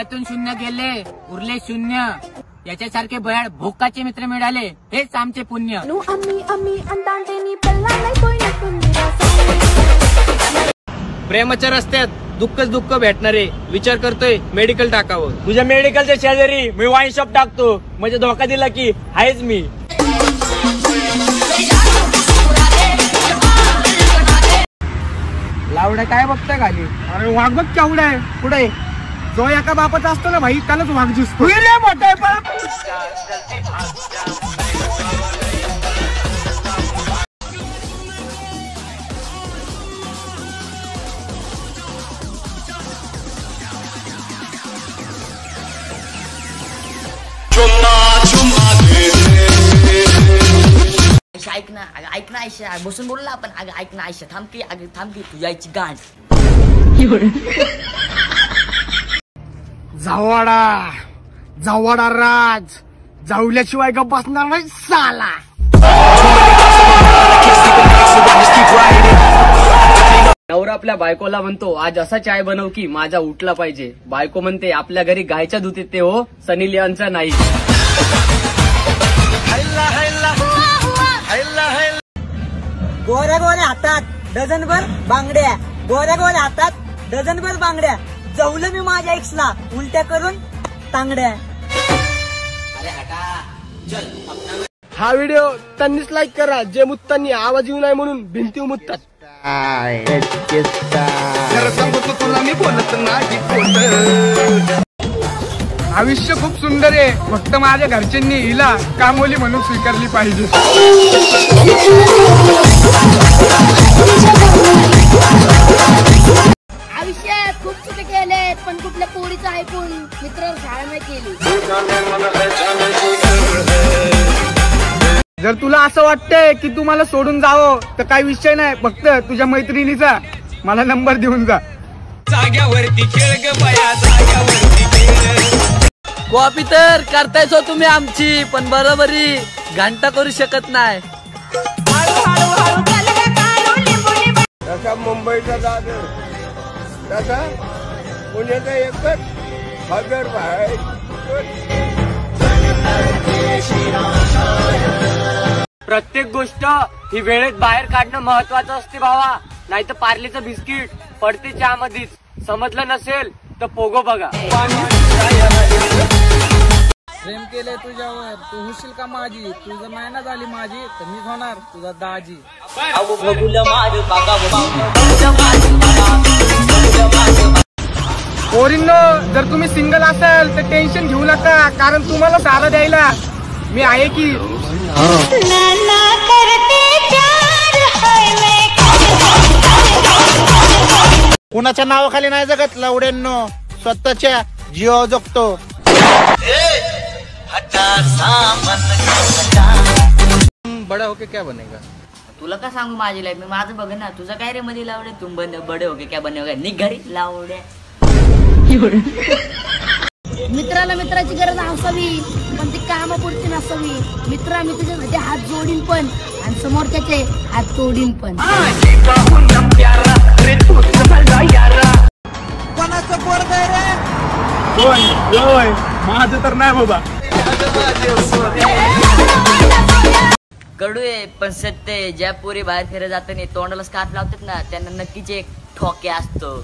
शून्यातून शून्य गेले उरले शून्य. याच्यासारखे भयाळ भोकाचे मित्र मिळाले हेच आमचे पुण्य. प्रेमाच्या रस्त्यात दुःखच दुःख भेटणारे विचार करतोय मेडिकल टाकावं. तुझ्या मेडिकलच्या शेजारी मी वाईन शॉप टाकतो. म्हणजे धोका दिला की आहेच मी. लावड्या काय बघताय खाली? अरे वाघ बघ केवढा आहे. कुठे जो एका बापाचा असतो ना भाई त्यालाच वाघ दिसतो. मोठा आहे बाप आयशा ऐक ना अगं ऐक ना आयशा बसून बोललो आपण. अगं ऐक ना आयशा थांब की अगं थांब की तुझ्या आईची गांड. जावाडा जावाडा राज. जावल्याशिवाय गप बसणार नाही साला. नवरा आपल्या बायकोला म्हणतो आज असा चाय बनव की माझा उठला पाहिजे. बायको म्हणते आपल्या घरी गायच्या दूध येते हो सनी लिओनचा नाही. गोऱ्या गोऱ्या हातात डझनभर बांगड्या. गोऱ्या गोऱ्या हातात डझनभर बांगड्या. जवलं मी माझ्या एक्सला उलट्या करून तांगड्या. हा व्हिडिओ त्यांनीच लाईक करा. जे मुत्तांनी आवाज येऊ नये म्हणून भिंती मुत्तात आयुष्य खूप सुंदर आहे. फक्त माझ्या घरच्यांनी हिला कामोली म्हणून स्वीकारली पाहिजे. मित्रावर शाळा नाही केली. जर तुला असं वाटतंय की तू मला सोडून जावं तर काही विषय नाही. फक्त तुझ्या मैत्रिणीचा. मला नंबर देऊन जा. कॉपी तर करतायच हो तुम्ही आमची पण बरोबरी घंटा करू शकत नाही. तसा मुंबईचा दादर तसा पुण्याचा एकच. हजार भाई। प्रत्येक गोष्ट ही वेळेत बाहेर काढणं महत्वाचं असते भावा. नाही तर पार्लेचं बिस्किट पडते चहामध्येच समजलं नसेल तर पोगो बघा. प्रेम केलंय तुझ्यावर. तू होशील का माझी? तुझं महिना झाली माझी तर मीच होणार. तुझा दाजी. पोरींनो जर तुम्ही सिंगल असाल तर टेन्शन घेऊ नका कारण तुम्हाला सारा द्यायला मी आहे की. कुणाच्या नावाखाली नाही जगत लवड्यांनो? स्वतःच्या जीवा जगतो. बडा होके क्या बनेगा? तुला का सांगू माझी लाईफ मी माझं बघ ना तुझं काय रे मध्ये लावडे तुम बन बडे हो क्या बने हो निघ घरी लावड्या. मित्राला मित्राची गरज असावी पण ती कामापुरती नसावी. मित्रा मी तुझ्यासाठी हात जोडीन पण आणि समोरच्याचे हात तोडीन पण. माझं तर नाही बाबा. कडू आहे पण सत्य ज्या पोरी बाहेर फिरत जाताना तोंडाला स्कार्फ लावतात ना त्यांना नक्कीच एक ठोके असतो.